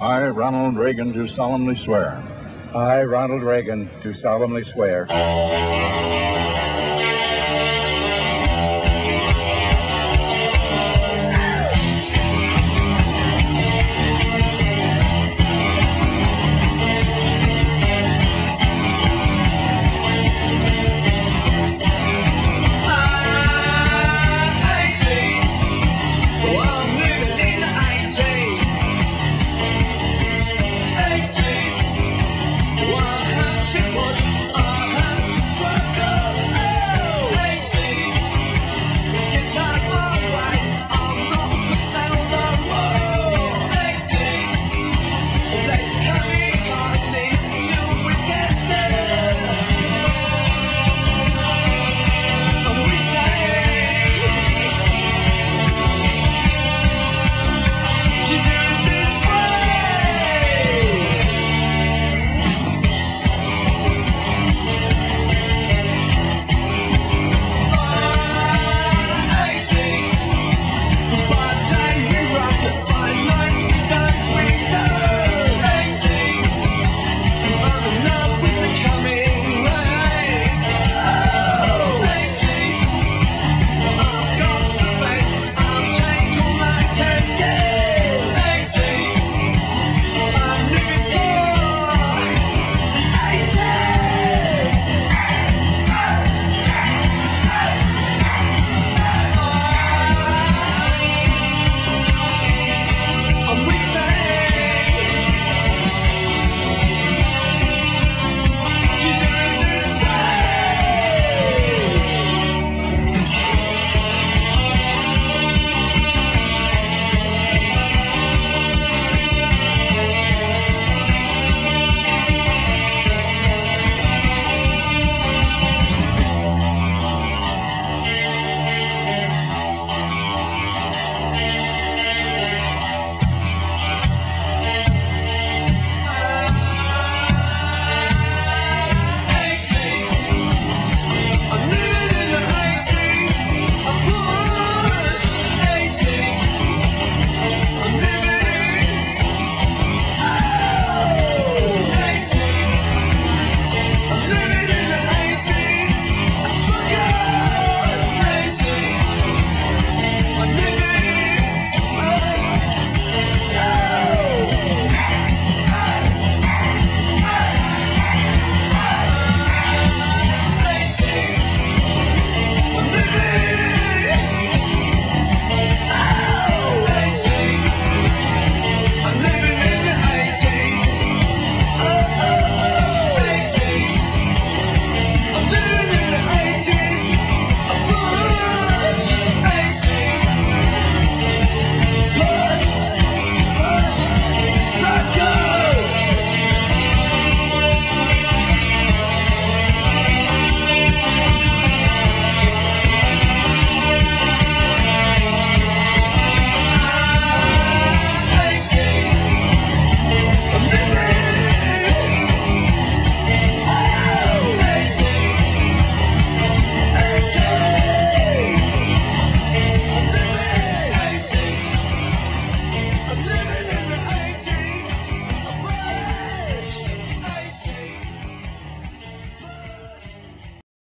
I, Ronald Reagan, do solemnly swear. I, Ronald Reagan, do solemnly swear.